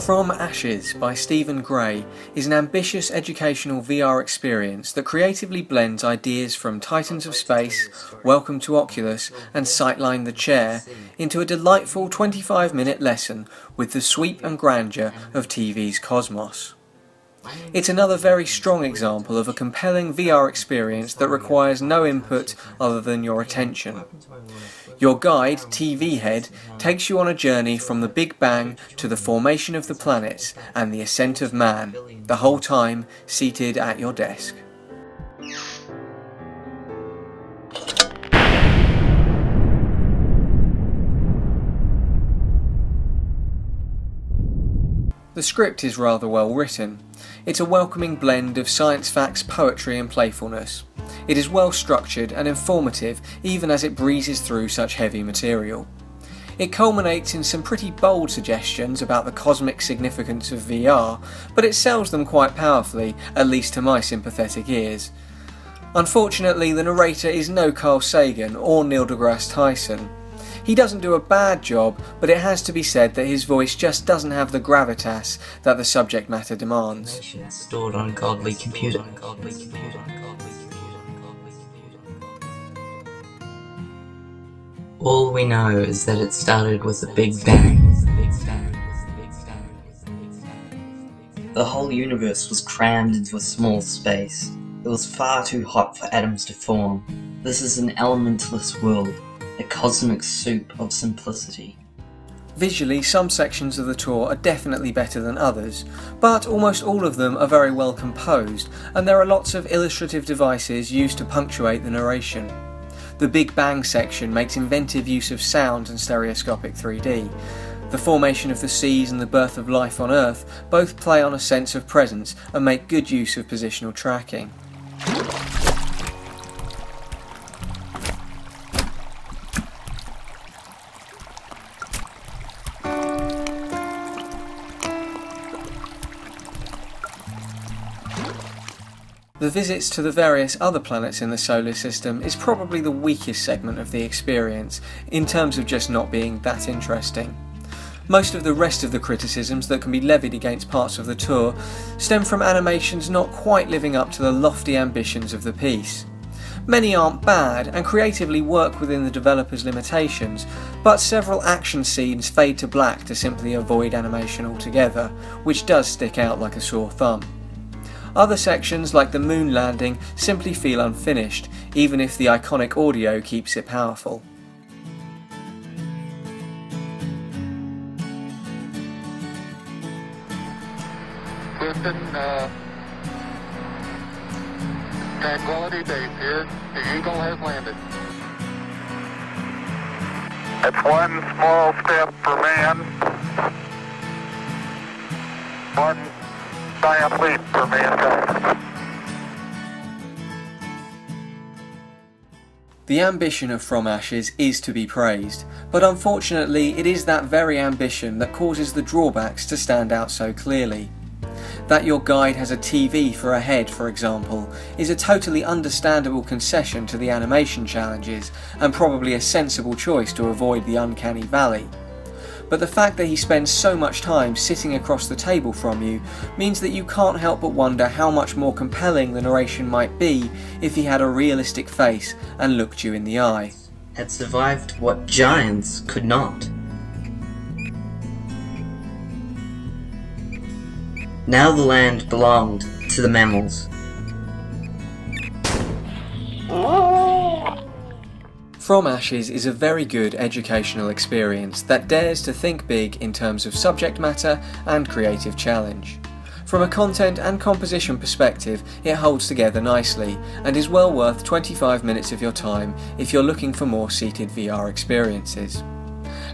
From Ashes by Steven Gray is an ambitious educational VR experience that creatively blends ideas from Titans of Space, Welcome to Oculus, and Sightline the Chair into a delightful 25 minute lesson with the sweep and grandeur of TV's cosmos. It's another very strong example of a compelling VR experience that requires no input other than your attention. Your guide, TV Head, takes you on a journey from the Big Bang to the formation of the planets and the ascent of man, the whole time seated at your desk. The script is rather well written. It's a welcoming blend of science facts, poetry, and playfulness. It is well structured and informative even as it breezes through such heavy material. It culminates in some pretty bold suggestions about the cosmic significance of VR, but it sells them quite powerfully, at least to my sympathetic ears. Unfortunately, the narrator is no Carl Sagan or Neil deGrasse Tyson. He doesn't do a bad job, but it has to be said that his voice just doesn't have the gravitas that the subject matter demands. Stored on godly computer. All we know is that it started with a big bang. The whole universe was crammed into a small space. It was far too hot for atoms to form. This is an elementless world, a cosmic soup of simplicity. Visually, some sections of the tour are definitely better than others, but almost all of them are very well composed, and there are lots of illustrative devices used to punctuate the narration. The Big Bang section makes inventive use of sound and stereoscopic 3D. The formation of the seas and the birth of life on Earth both play on a sense of presence and make good use of positional tracking. The visits to the various other planets in the solar system is probably the weakest segment of the experience, in terms of just not being that interesting. Most of the rest of the criticisms that can be levied against parts of the tour stem from animations not quite living up to the lofty ambitions of the piece. Many aren't bad and creatively work within the developer's limitations, but several action scenes fade to black to simply avoid animation altogether, which does stick out like a sore thumb. Other sections, like the moon landing, simply feel unfinished, even if the iconic audio keeps it powerful. Houston, uh, Tranquility Base here. The Eagle has landed. It's one small step for man, one for. The ambition of From Ashes is to be praised, but unfortunately it is that very ambition that causes the drawbacks to stand out so clearly. That your guide has a TV for a head, for example, is a totally understandable concession to the animation challenges, and probably a sensible choice to avoid the uncanny valley. But the fact that he spends so much time sitting across the table from you means that you can't help but wonder how much more compelling the narration might be if he had a realistic face and looked you in the eye. Had survived what giants could not. Now the land belonged to the mammals. From Ashes is a very good educational experience that dares to think big in terms of subject matter and creative challenge. From a content and composition perspective, it holds together nicely and is well worth 25 minutes of your time if you're looking for more seated VR experiences.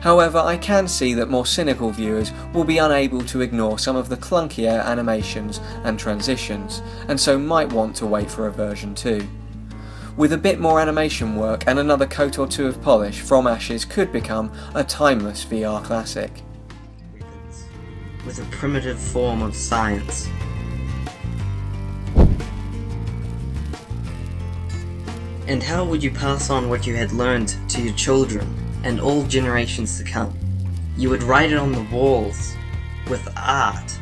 However, I can see that more cynical viewers will be unable to ignore some of the clunkier animations and transitions, and so might want to wait for a version 2. With a bit more animation work and another coat or two of polish, From Ashes could become a timeless VR classic. With a primitive form of science. And how would you pass on what you had learned to your children? and all generations to come. You would write it on the walls, with art